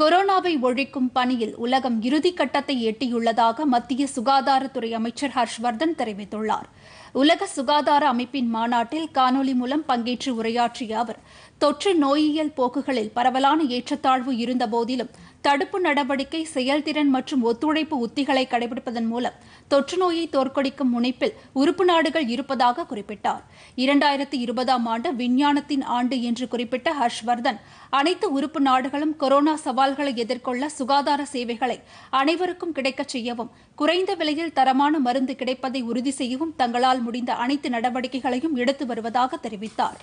கொரோனாவை ஒழிக்கும் பணியில் உலகம் இறுதிக்கட்டத்தை எட்டியுள்ளதாக மத்திய சுகாதாரத்துறை அமைச்சர் ஹர்ஷ்வர்தன் தெரிவித்துள்ளார். உலக சுகாதார அமைப்பின் மாநாட்டில் காணொலி மூலம் பங்கேற்று உரையாற்றிய அவர் தொற்று நோயியல் போக்குகளில் பரவலான ஏற்றத்தாழ்வு இருந்த போதிலும் தடுப்பு நடவடிக்கை செயல்திறன் மற்றும் ஒத்துழைப்பு உத்திகளை கடைபிடிப்பதன் மூலம் தொற்று நோயை தோற்கடிக்கும் முனைப்பில் உறுப்பு நாடுகள் இருப்பதாக குறிப்பிட்டார். இரண்டாயிரத்தி இருபதாம் ஆண்டு விஞ்ஞானத்தின் ஆண்டு என்று குறிப்பிட்ட ஹர்ஷ்வர்தன் அனைத்து உறுப்பு நாடுகளும் கொரோனா சவால்களை எதிர்கொள்ள சுகாதார சேவைகளை அனைவருக்கும் கிடைக்கச் செய்யவும் குறைந்த விலையில் தரமான மருந்து கிடைப்பதை உறுதி செய்யவும் தங்களால் முடிந்த அனைத்து நடவடிக்கைகளையும் எடுத்து வருவதாக தெரிவித்தார்.